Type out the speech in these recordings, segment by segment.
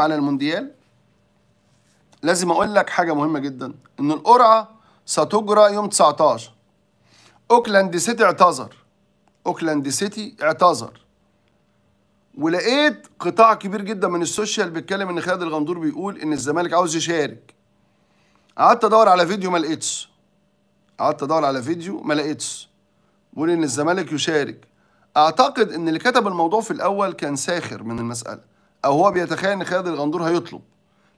على المونديال. لازم أقول لك حاجة مهمة جدا إن القرعة ستجرى يوم 19 أوكلاند سيتي اعتذر. أوكلاند سيتي اعتذر. ولقيت قطاع كبير جدا من ال social بيتكلم إن خالد الغندور بيقول إن الزمالك عاوز يشارك. قعدت أدور على فيديو ما لقيتش. قعدت أدور على فيديو ما لقيتش. بيقول إن الزمالك يشارك. أعتقد إن اللي كتب الموضوع في الأول كان ساخر من المسألة. أو هو بيتخيل إن خالد الغندور هيطلب.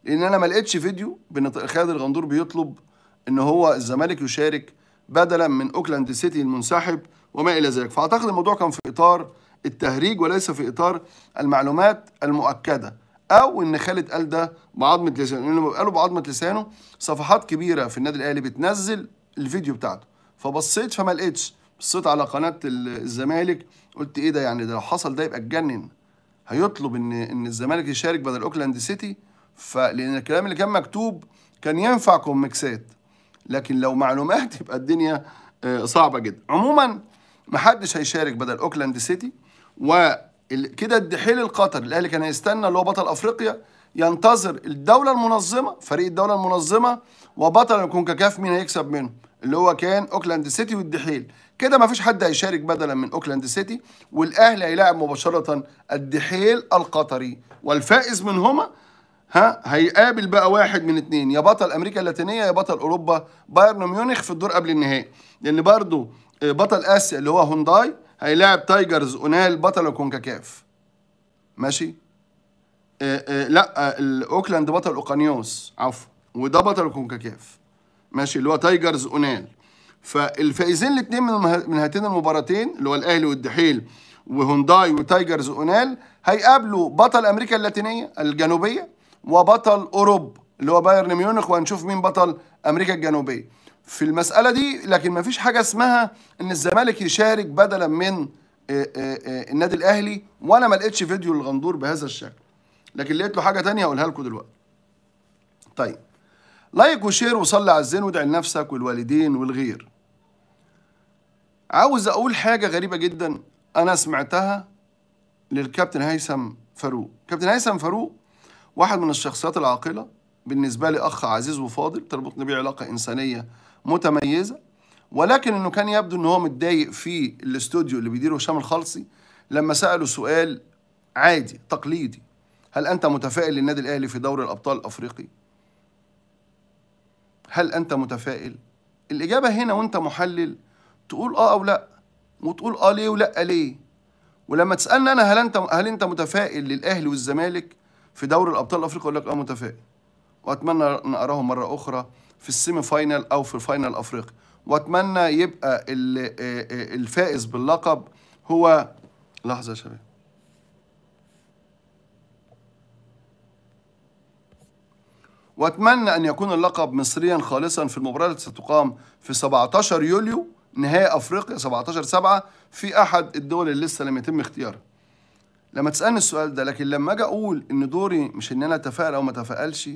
لأن أنا ما لقيتش فيديو بإن خالد الغندور بيطلب إن هو الزمالك يشارك بدلا من أوكلاند سيتي المنسحب وما إلى ذلك. فأعتقد الموضوع كان في إطار التهريج وليس في إطار المعلومات المؤكدة. أو إن خالد قال ده بعظمة لسانه. لأنه لما قالوا بعظمة لسانه صفحات كبيرة في النادي الأهلي بتنزل الفيديو بتاعته. فبصيت فما لقيتش. بصيت على قناة الزمالك قلت إيه ده يعني؟ ده لو حصل ده يبقى اتجنن. هيطلب إن إن الزمالك يشارك بدل أوكلاند سيتي فلان الكلام اللي كان مكتوب كان ينفع كوميكسات لكن لو معلومات يبقى الدنيا صعبة جدا. عموما محدش هيشارك بدل أوكلاند سيتي وكده الدحيل القطري الأهلي كان هيستنى اللي هو بطل أفريقيا ينتظر الدولة المنظمة فريق الدولة المنظمة وبطل الكونكاكاف مين هيكسب منهم اللي هو كان أوكلاند سيتي والدحيل. كده ما فيش حد هيشارك بدلا من أوكلاند سيتي والأهلي هيلاعب مباشرة الدحيل القطري. والفائز منهما ها هيقابل بقى واحد من اتنين. يا بطل أمريكا اللاتينية يا بطل أوروبا بايرن ميونخ في الدور قبل النهائي. لأن برضو بطل آسيا اللي هو هونداي هيلاعب تايجرز أونال بطل الكونكاكاف ماشي؟ آه آه لا أوكلاند بطل أوقيانوسيا. عفوا. وده بطل الكونكاكاف ماشي اللي هو تايجرز اونال فالفائزين الاثنين من من هاتين المباراتين اللي هو الأهلي والدحيل وهونداي وتايجرز اونال هيقابلوا بطل أمريكا اللاتينية الجنوبية وبطل اوروبا اللي هو بايرن ميونخ وهنشوف مين بطل أمريكا الجنوبية. في المسألة دي لكن ما فيش حاجة اسمها إن الزمالك يشارك بدلا من النادي الأهلي وأنا ما لقيتش فيديو للغندور بهذا الشكل. لكن لقيت له حاجة تانية هقولها لكم دلوقتي. طيب. like و share وصلي على الزين وادعي لنفسك والوالدين والغير. عاوز أقول حاجة غريبة جدا أنا سمعتها للكابتن هيثم فاروق. كابتن هيثم فاروق واحد من الشخصيات العاقلة بالنسبة لي أخ عزيز وفاضل تربطني بيه علاقة إنسانية متميزة. ولكن إنه كان يبدو إن هو متضايق في الاستوديو اللي بيديره هشام الخلصي لما سأله سؤال عادي تقليدي. هل أنت متفائل للنادي الأهلي في دوري الأبطال الافريقي هل أنت متفائل؟ الإجابة هنا وأنت محلل تقول آه أو لأ وتقول آه ليه ولأ ليه؟ ولما تسألني أنا هل أنت هل أنت متفائل للأهلي والزمالك في دوري الأبطال الأفريقي؟ أقول لك آه متفائل. وأتمنى أن أراهم مرة أخرى في ال semi final أو في ال final الافريقي وأتمنى يبقى الفائز باللقب هو لحظة يا شباب. وأتمنى أن يكون اللقب مصريا خالصا في المباراة التي ستقام في 17 يوليو نهائي أفريقيا 17 7 في أحد الدول اللي لسه لم يتم اختيارها. لما تسألني السؤال ده لكن لما أجي أقول إن دوري مش إن أنا أتفائل أو ما اتفائلش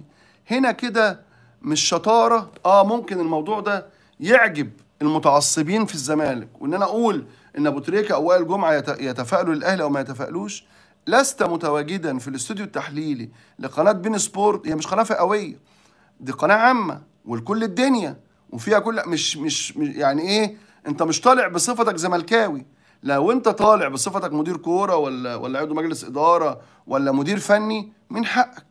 هنا كده مش شطارة آه ممكن الموضوع ده يعجب المتعصبين في الزمالك. وإن أنا أقول إن أبو تريكة أو وائل جمعه يتفائلوا للأهلي أو ما يتفائلوش لست متواجدا في الاستوديو التحليلي لقناة بين سبورت هي مش قناة فئوية دي قناة عامة ولكل الدنيا وفيها كل مش مش يعني إيه أنت مش طالع بصفتك زملكاوي. لو أنت طالع بصفتك مدير كورة ولا ولا عضو مجلس إدارة ولا مدير فني من حقك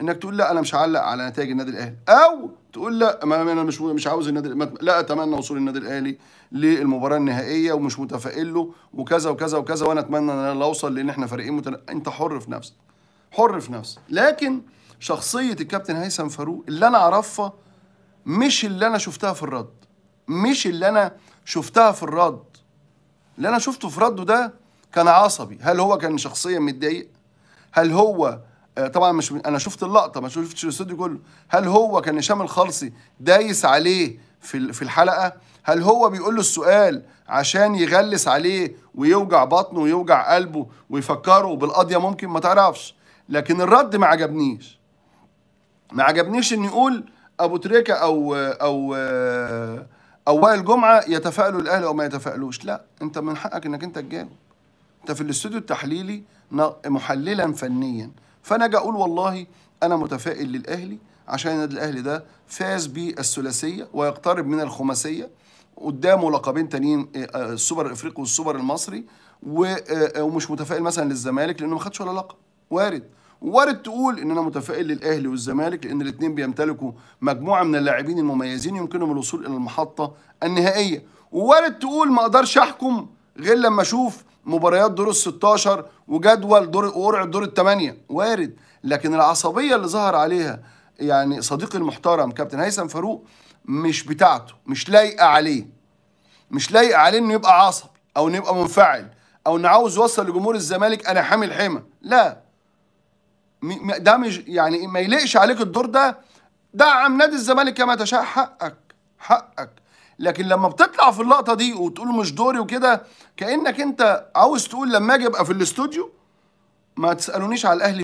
إنك تقول لا أنا مش هعلق على نتائج النادي الأهلي. أو تقول لا ما أنا مش مش عاوز النادي لا أتمنى وصول النادي الأهلي للمباراة النهائية ومش متفائل له وكذا وكذا وكذا وأنا أتمنى إن أنا أوصل لأن إحنا فريقين متن... أنت حر في نفسك حر في نفسك. لكن شخصية الكابتن هيثم فاروق اللي أنا أعرفها مش اللي أنا شفتها في الرد مش اللي أنا شفتها في الرد. اللي أنا شفته في رده ده كان عصبي. هل هو كان شخصيا متضايق؟ هل هو طبعا مش أنا شفت اللقطة ما شفتش الاستوديو كله. هل هو كان هشام الخلصي دايس عليه في في الحلقة؟ هل هو بيقول له السؤال عشان يغلس عليه ويوجع بطنه ويوجع قلبه ويفكره بالقضية؟ ممكن ما تعرفش. لكن الرد ما عجبنيش. ما عجبنيش إن يقول أبو تريكة أو أو أو وائل جمعة يتفائلوا الأهلي أو ما يتفائلوش. لا أنت من حقك إنك أنت تجاوب. أنت في الاستوديو التحليلي محللا فنيا. فانا أجي أقول والله أنا متفائل للأهلي عشان النادي الأهلي ده فاز بالثلاثية ويقترب من الخماسية قدامه لقبين تانيين آه، آه، السوبر الافريقي والسوبر المصري آه، ومش متفائل مثلا للزمالك لأنه ما خدش ولا لقب. وارد. وارد تقول إن أنا متفائل للأهلي والزمالك لأن الاثنين بيمتلكوا مجموعة من اللاعبين المميزين يمكنهم الوصول إلى المحطة النهائية. ووارد تقول ما أقدرش أحكم غير لما أشوف مباريات دور ال 16 وجدول دور وقرعه دور الثمانيه وارد. لكن العصبية اللي ظهر عليها يعني صديقي المحترم كابتن هيثم فاروق مش بتاعته مش لايقة عليه. مش لايقة عليه إنه يبقى عصبي أو إنه يبقى منفعل أو إنه عاوز يوصل لجمهور الزمالك أنا حامل حمى لا. ده مش يعني ما يليقش عليك الدور ده. دعم نادي الزمالك كما تشاء. حقك. حقك. لكن لما بتطلع في اللقطة دي وتقول مش دوري وكده كأنك أنت عاوز تقول لما أجي أبقى في الاستوديو ما تسألونيش على الأهلي.